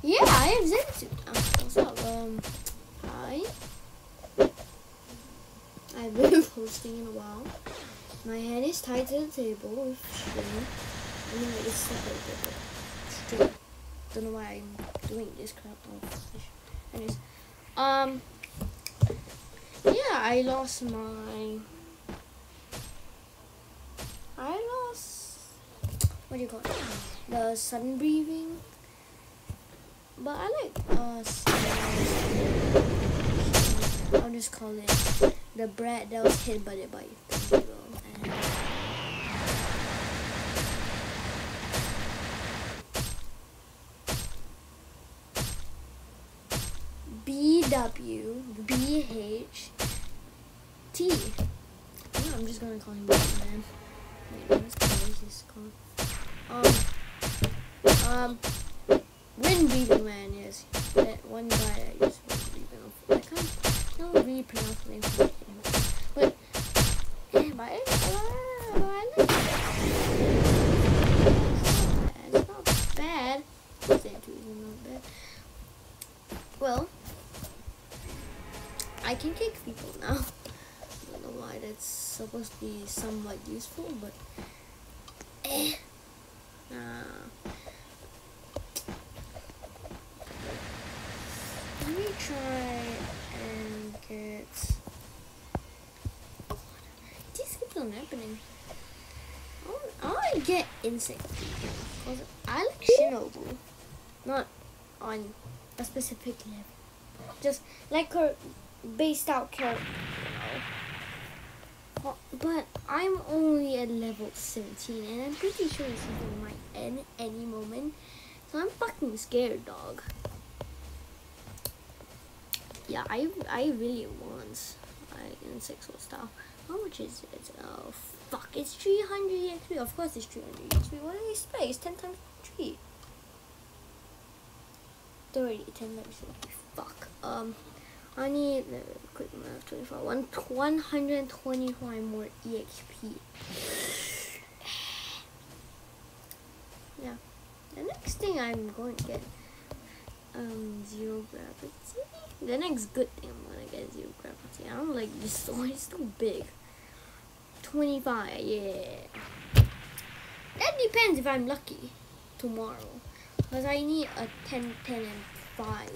Yeah, I have Zenitsu. Uh, what's up? Um, hi. I've been posting in a while. My head is tied to the table with string. I mean, like, it's separated, string. Don't know why I'm doing this crap. Anyways, um, yeah, I lost my. I lost. What do you call it? The sun breathing. But I like uh. I'll just call it the bread that was hit by the bite. There you go. And B W B H T. Yeah, I'm just gonna call him Batman. Wait, what is what is this called? Um, um, Wind Breathing Man. Yes, that one guy that used Wind Breathing. I can't, I don't really pronounce the name for him, but but I, I. It's not bad. Is not bad. Well, I can kick people now. I don't know why that's supposed to be somewhat useful, but eh. Nah. Let me try and get. This keeps on happening. I want, to get insect I like Shinobu. Not on a specific level. Just like her based out character. But- I'm only at level 17 and I'm pretty sure this season might end any moment. So I'm fucking scared, dog. Yeah, I, I really want like insect sword style. How much is it? Oh fuck, it's 300 XP. Of course it's 300 XP. What do you expect? It's 10 times 3. 30, 10 times 3. Fuck. Um, I need, uh, quick math, 25. One, 125 more EXP. Yeah. The next thing I'm going to get, um, zero gravity. The next good thing I'm to get is zero gravity. I don't like this sword, it's too big. 25, yeah. That depends if I'm lucky tomorrow. Because I need a 10, 10, and 5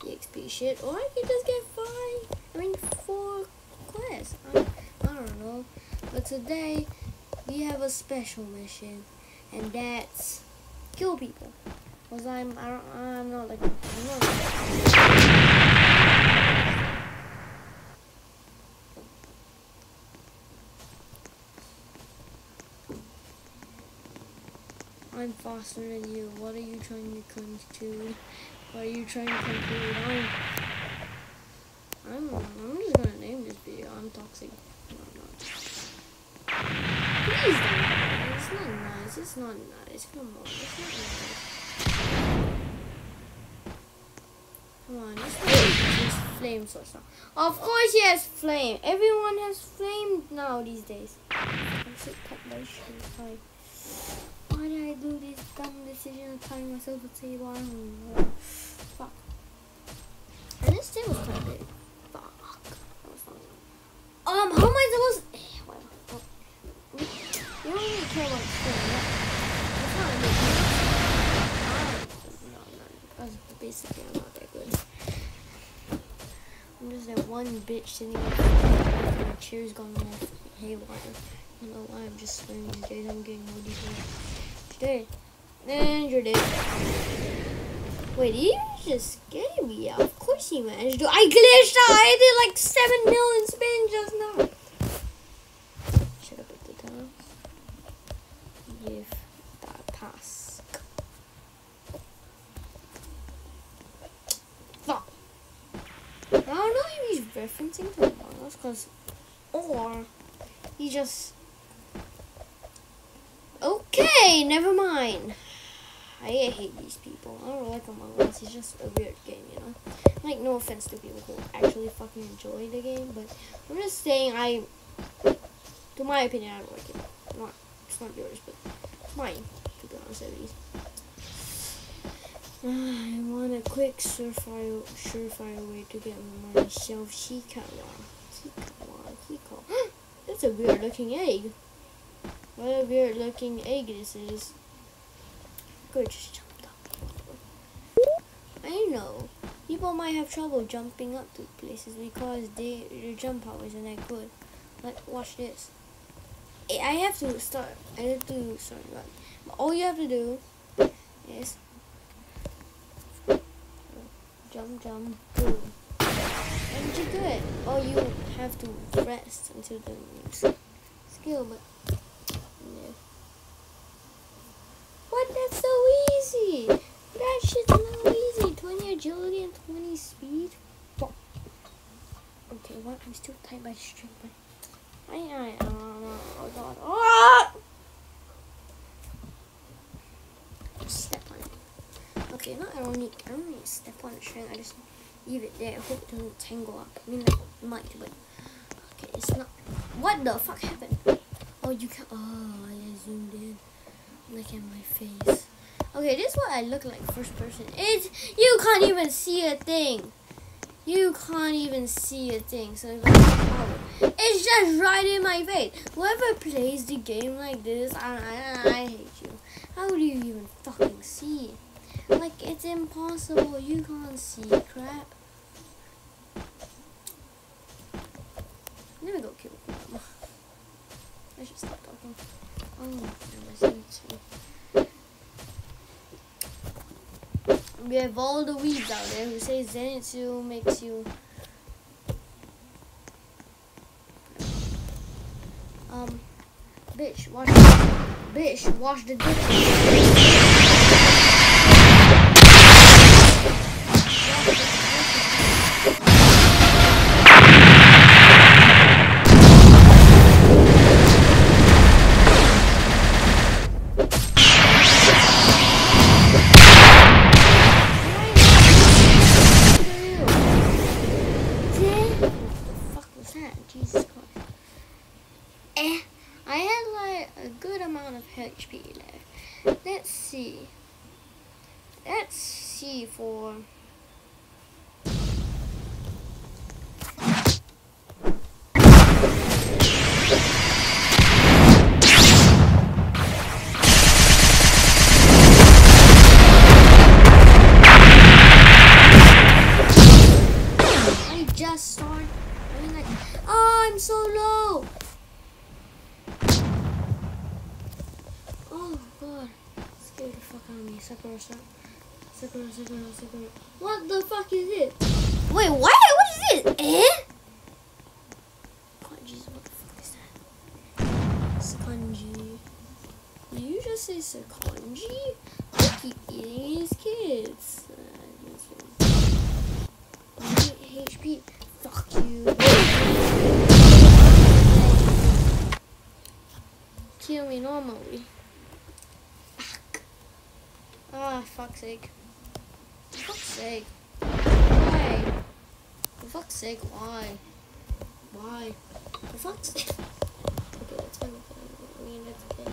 EXP shit. Or I can just get 5, I mean 4 quests. I, I don't know. But today, we have a special mission. And that's kill people. Because I'm, I don't, I'm not like, I'm not I'm faster than you. What are you trying to conclude? What are you trying to conclude? I'm, I'm, I'm just gonna name this video. I'm toxic. No, I'm not. Please don't. It's not nice. It's not nice. Come on. It's not nice. Come on. Not just flame source. Of course he has flame. Everyone has flame now these days. I should cut my. Like, why did I do this dumb decision of tying myself table? I don't know. Fuck. And this table's kind of big. Fuck. Um, how am I supposed? Eh, well, oh. You don't care about basically, I'm not that good. I'm just that one bitch sitting and my chair's gone off haywire. I don't know why I'm just swearing these days. I'm getting detailed. Today. And you're dead. Wait, he just scared me out. Of course he managed to. I glitched out. I did like 7 million spins just now. Shut up at the time. Give that task. Fuck. I don't know if he's referencing to Among Us, cause, or he just. Okay, never mind. I hate these people. I don't like Among Us. It's just a weird game, you know. Like, no offense to people who actually fucking enjoy the game, but I'm just saying I, to my opinion, I don't like it. Not, it's not yours, but mine. To be honest, at least. I want a quick surefire, surefire way to get myself Chikara. Chikara, Chikara. That's a weird looking egg. What a weird looking egg this is. Good, just jumped up. I know. People might have trouble jumping up to places because they, their jump power isn't that good. Like, watch this. Eh, I have to start. I have to start. But all you have to do is jump, jump, boom. And you're good. Or you have to rest until the skill, but yeah. What? That's so easy. That shit's so easy. 20 agility and 20 speed. Okay, what? I'm still tied by string, but I, I, uh, oh god. Ah! Step it. Okay, no, I don't need, I don't need to step on the string. I just leave it there. I hope it doesn't tangle up. I mean, it might, but okay, it's not. What the fuck happened? Oh, you can. Oh, I zoomed in. Look at my face. Okay, this is what I look like first person. It's you can't even see a thing. You can't even see a thing. So it's just right in my face. Whoever plays the game like this, I, I, I hate you. How do you even fucking see? Like it's impossible. You can't see crap. Let me go kill them. I should stop talking. Oh, we have all the weeds out there who say Zenitsu makes you um bitch wash bitch wash the dishes What the fuck is it? Wait, what? What is it? Eh? God, what the fuck is that? Spongy. Did you just say Sakonji? I keep eating these kids. Uh, HP. Fuck you. Kill me normally. Ah, fuck's sake. Sake. Why? For fuck's sake, why? Why? For fuck's sake. okay, that's fine. I mean, that's okay.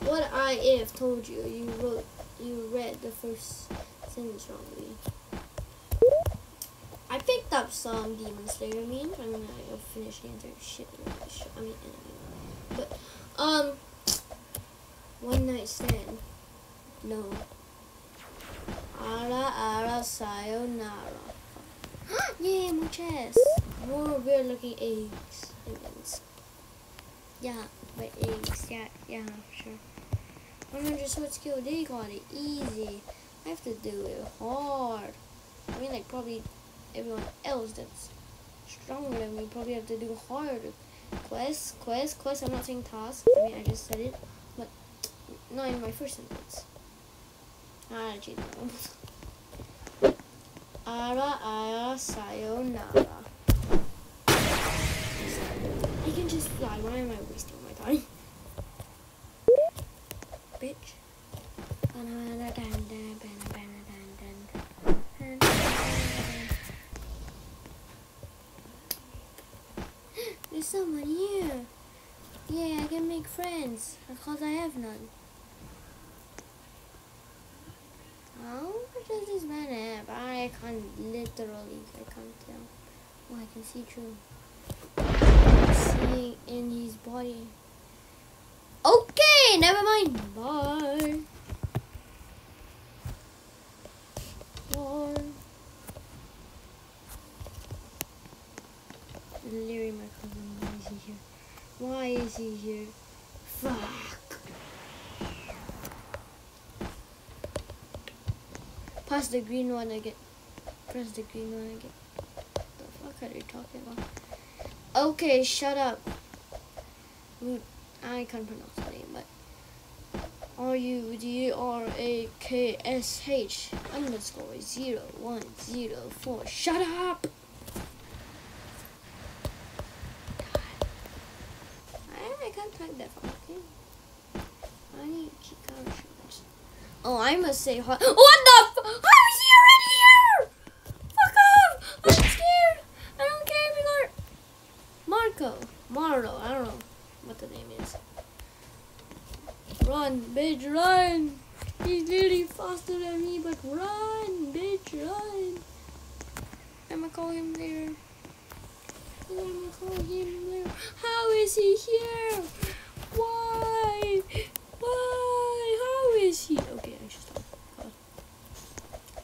What I if told you, you wrote, you read the first sentence wrongly. I picked up some Demon Slayer memes. I mean, I finished the entire shit. I mean, but, um, one night stand. No. Ara ara sayonara. Yay, more chest. More weird looking eggs. Eggs. Yeah, but eggs. Yeah, yeah, sure. 100 sword skill, they got it easy. I have to do it hard. I mean, like, probably everyone else that's stronger than me probably have to do hard Quest, quest, quest. I'm not saying task. I mean, I just said it, but not in my first sentence. Ah, Ara ara sayonara. I can just fly. Why am I wasting my time? Bitch. There's someone here. Yeah, I can make friends because I have none. How much does this man have? I can't literally, I can't tell. Oh, I can see through. Seeing in his body. Okay, never mind. Bye. Larry, my cousin, why is he here? Why is he here? Fuck. Press the green one again. Press the green one again. What the fuck are you talking about? Okay, shut up. I can't pronounce the name, but R U D R A K S H underscore zero one zero four. Shut up! I, I can't type that far, okay? I need Chikara shorts. Oh, I must say what the Oh, f- How is he already here? Fuck off! I'm scared! I don't care if you got Marco. Marlo, I don't know what the name is. Run, bitch, run! He's literally faster than me, but run, bitch, run! I'm gonna call him later. I'm gonna call him later. How is he here? Why? Why? How is he? Okay, I should stop. God.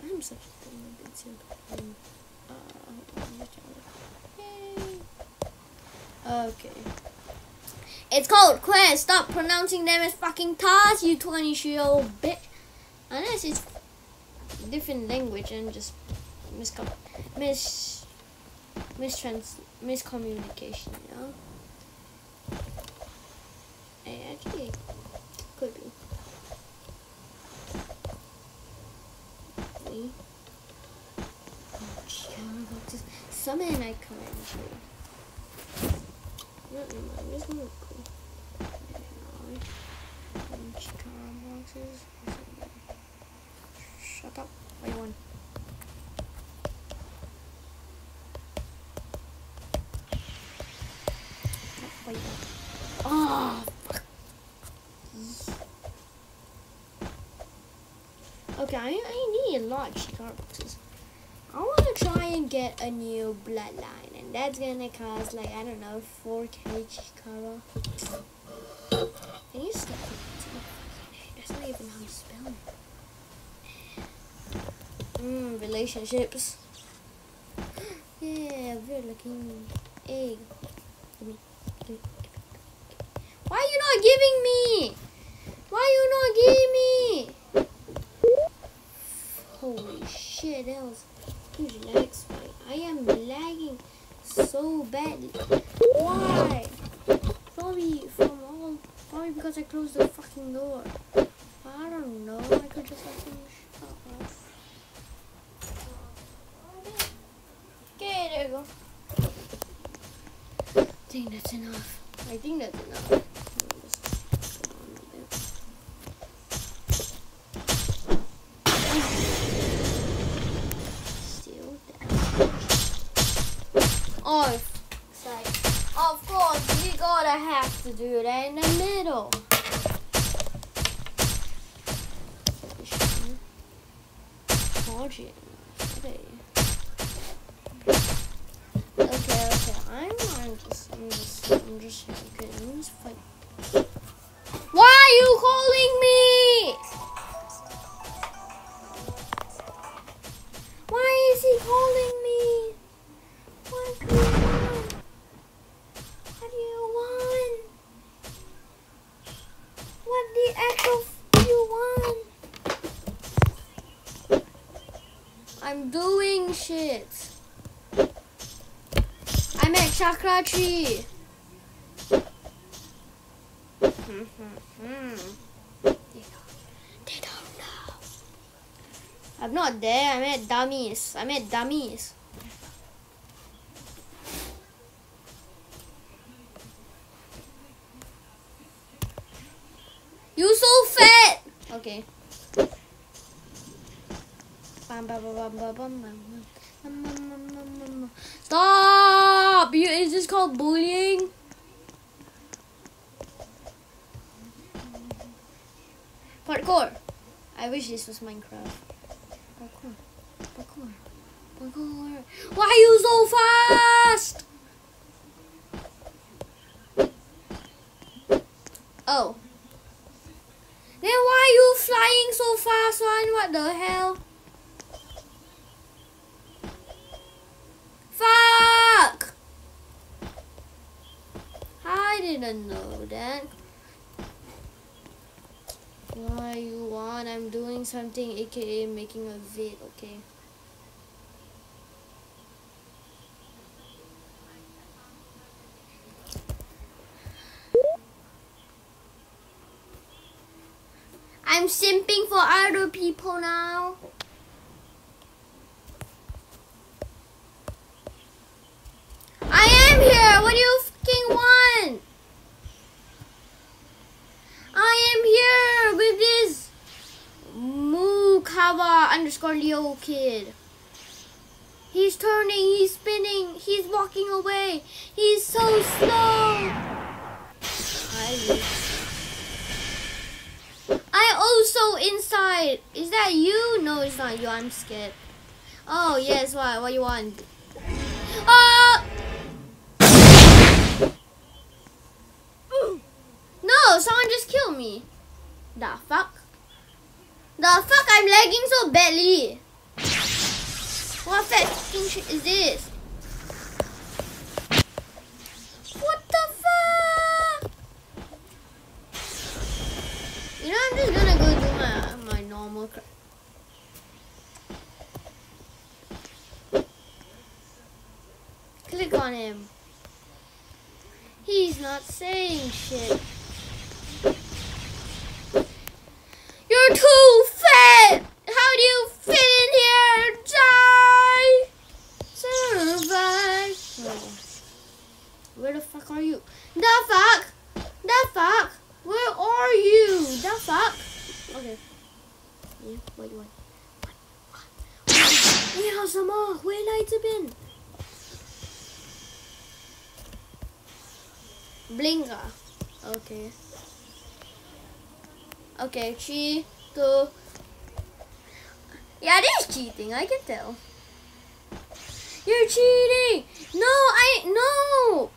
I'm such a simple. Uh. Yay. Okay. It's called Quest. Stop pronouncing them as fucking Taz, you 20 year old bitch. Unless it's different language and just miscom mis mistrans miscommunication, you know? Hey, actually, could be. Me. Oh, gee, Summon I command you. No, never mind. I'm just gonna go. Chikara boxes. Shut up. Wait one. Wait one. Oh, fuck. Okay, I, I need a lot of boxes. Try and get a new bloodline, and that's gonna cost like I don't know, 4k Chikara. You it? That's not even how you spell it. Mmm, relationships. yeah, we're looking egg. Why are you not giving me? Why are you not giving me? Holy shit, that was huge lag spike. I am lagging so badly. Why? Probably from all, probably because I closed the fucking door. I don't know. I could just fucking up. Okay, there you go. I think that's enough. I think that's enough. Gotta have to do that in the middle. Okay. Okay. I'm, just, I'm just, I'm just, okay, I'm just fight. Why are you calling me? I'm doing shit. I'm at chakra tree. they don't, they don't know. I'm not there. I'm at dummies. I'm at dummies. Stop! You, is this called bullying? Parkour. I wish this was Minecraft. Parkour. Parkour. Parkour. Why are you so fast? Oh. Then why are you flying so fast, one? What the hell? Fuck! I didn't know that. Why you want? I'm doing something aka making a vid, okay? I'm simping for other people now. I am here. What do you fucking want? I am here with this Mukawa underscore Leo kid. He's turning, he's spinning, he's walking away. He's so slow. I also inside. Is that you? No, it's not you. I'm scared. Oh, yes. What? What you want? Uh. No, someone just killed me. The fuck? The fuck? I'm lagging so badly. What fucking shit is this? What the fuck? You know, I'm just gonna go do my, my normal crap. Click on him. He's not saying shit. You're too fat! How do you fit in here? Die! Survive. Oh. Where the fuck are you? The fuck? The fuck? Where are you? The fuck? here. Yeah, wait, wait. We have some more. Where lights have been? Blinker. Okay. Okay, three, two. Yeah, it is cheating. I can tell. You're cheating! No, I no.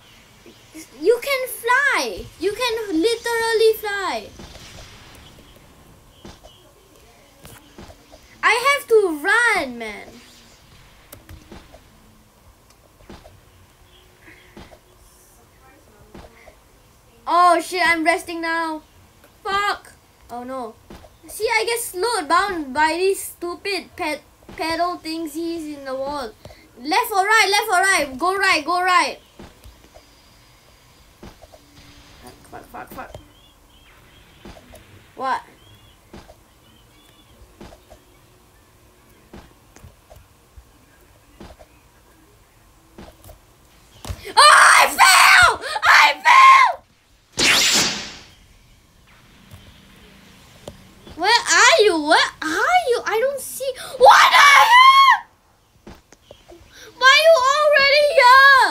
You can fly. You can literally fly. I have to run, man. Oh shit, I'm resting now. Fuck. Oh no. See, I get slowed down by these stupid pet pedal things he's in the wall. Left or right, left or right. Go right, go right. Fuck, fuck, fuck. What? Oh, I fell! I fell! Where Where are you? I don't see. What the hell? Why are you already here?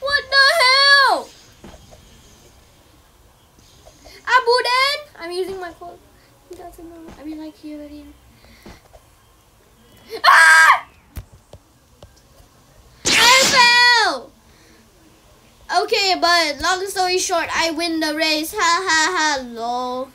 What the hell? Abuden? I'm using my phone. He doesn't know. I mean, like, he already. Ah! I fell! Okay, but long story short, I win the race. Ha ha ha.